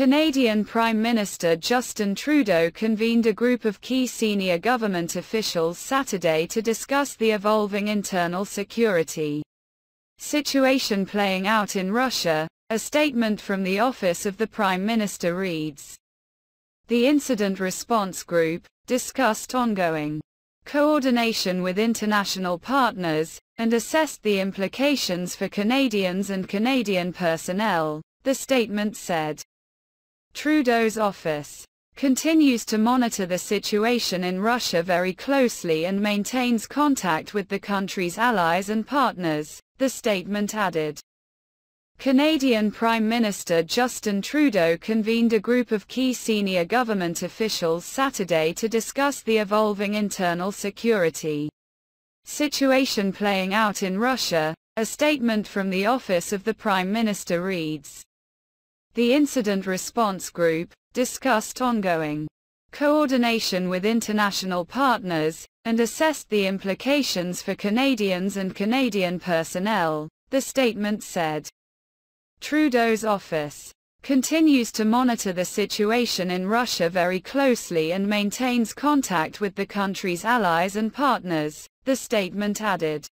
Canadian Prime Minister Justin Trudeau convened a group of key senior government officials Saturday to discuss the evolving internal security situation playing out in Russia, a statement from the office of the Prime Minister reads. The Incident Response Group discussed ongoing coordination with international partners and assessed the implications for Canadians and Canadian personnel, the statement said. Trudeau's office continues to monitor the situation in Russia very closely and maintains contact with the country's allies and partners, the statement added. Canadian Prime Minister Justin Trudeau convened a group of key senior government officials Saturday to discuss the evolving internal security situation playing out in Russia, a statement from the office of the Prime Minister reads. The Incident Response Group discussed ongoing coordination with international partners, and assessed the implications for Canadians and Canadian personnel, the statement said. Trudeau's office continues to monitor the situation in Russia very closely and maintains contact with the country's allies and partners, the statement added.